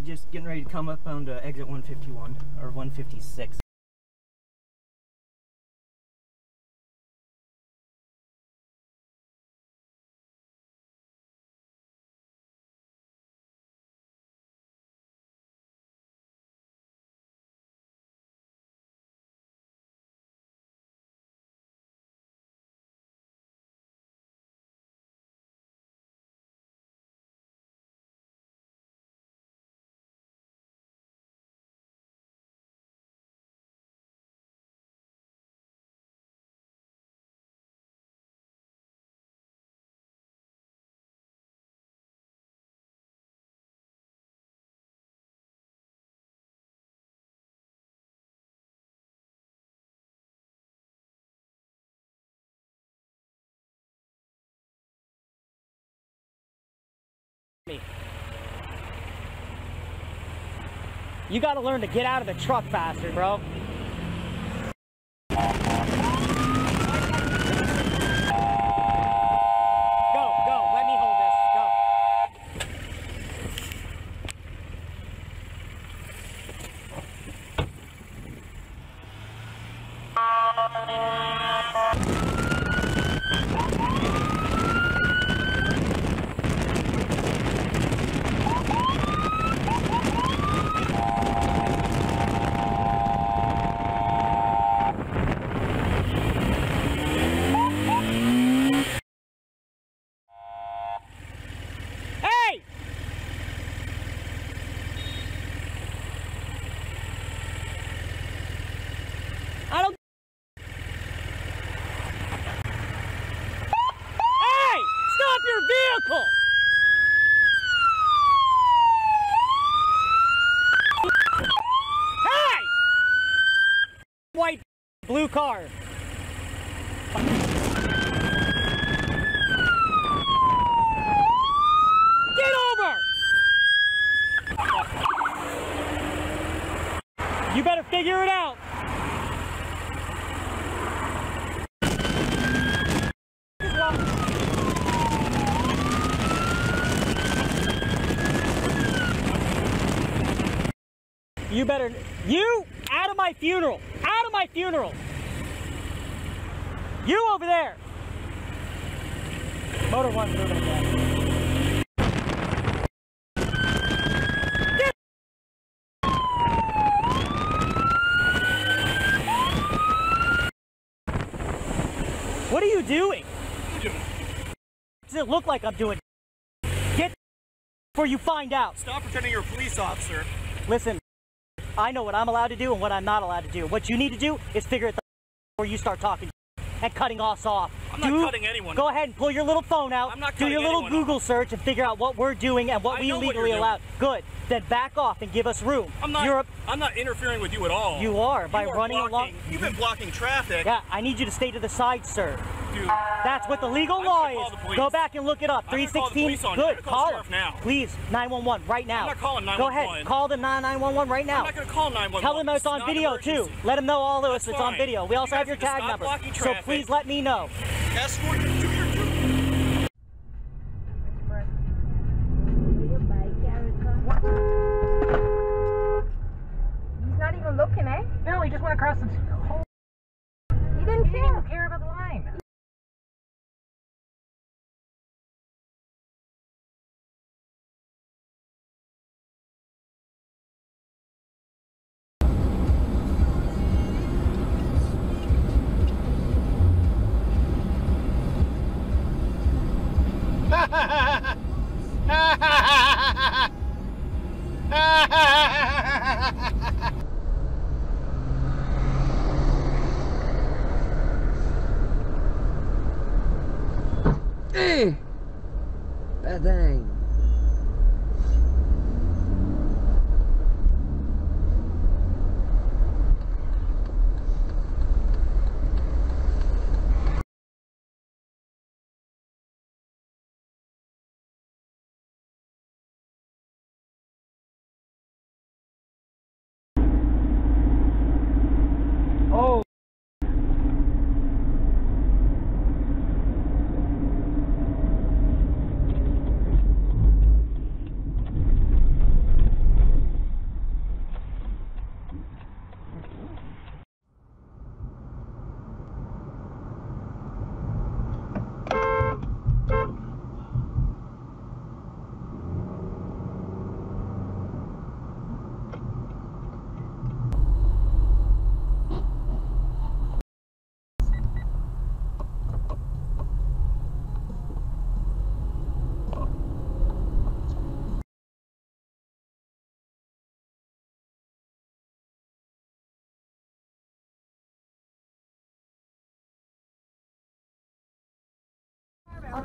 just getting ready to come up on onto exit 151 or 156. Me. You gotta learn to get out of the truck faster, bro. Go, go, let me hold this. Go. Hey! I don't. Hey! Stop your! Hey! White, blue car. Get over! You better figure it out. You better, you out of my funeral, out of my funeral. You over there. Motor one moving again. What are you doing? Does it look like I'm doing? Get before you find out. Stop pretending you're a police officer. Listen, I know what I'm allowed to do and what I'm not allowed to do. What you need to do is figure it out before you start talking and cutting us off. I'm not Do- cutting anyone Go ahead and pull your little phone out. I'm not do your little anyone off. Google search and figure out what we're doing and what I we what legally you're allowed. Good. Then back off and give us room. I'm not. You're a, I'm not interfering with you at all. you are by You are running along. You've been blocking traffic. Yeah, I need you to stay to the side, sir. Dude, That's what the legal I'm law gonna call is. the. Go back and look it up. I'm gonna call the 316. police on you. I'm Good. call Call the them sheriff now. Please, 911 right now. I'm not calling Go ahead. Call the 911 right now. I'm not going to call 911. Tell them it's This is on video emergency. too. Let them know all of us That's It's on video. We You also have your tag number. So please let me know. Escort Hey! Bad thing. Oh.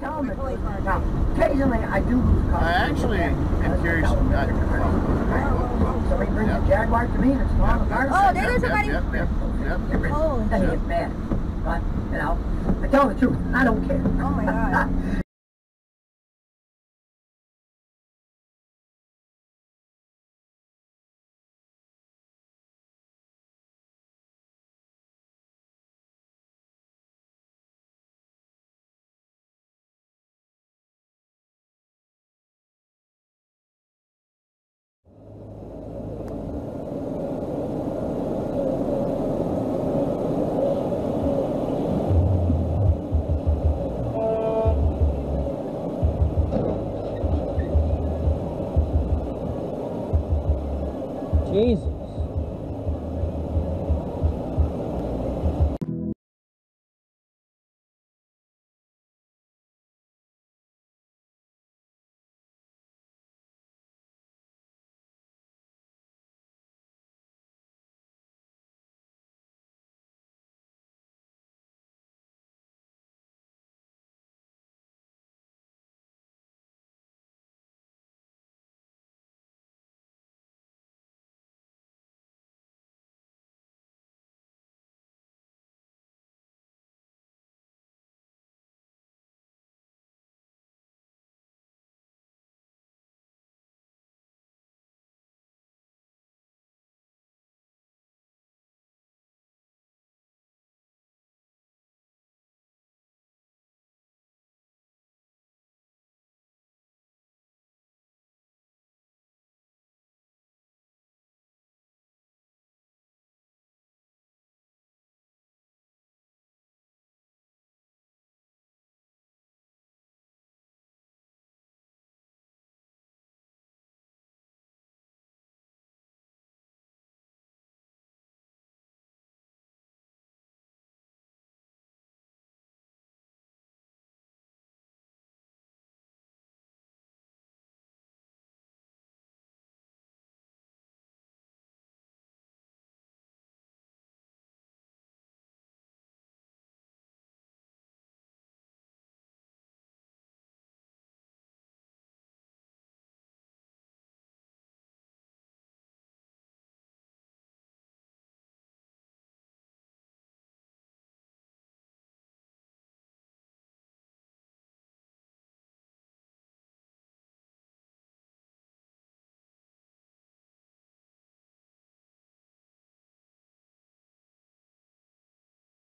Tell them the truth. Now, occasionally I do lose cars. I actually am curious. Somebody brings a Jaguar to me and it's not a car. Oh, there Yep, somebody? Yep, yep, yep. Different. Oh, Then it gets mad. But, you know, I tell the truth. I don't care. Oh my God.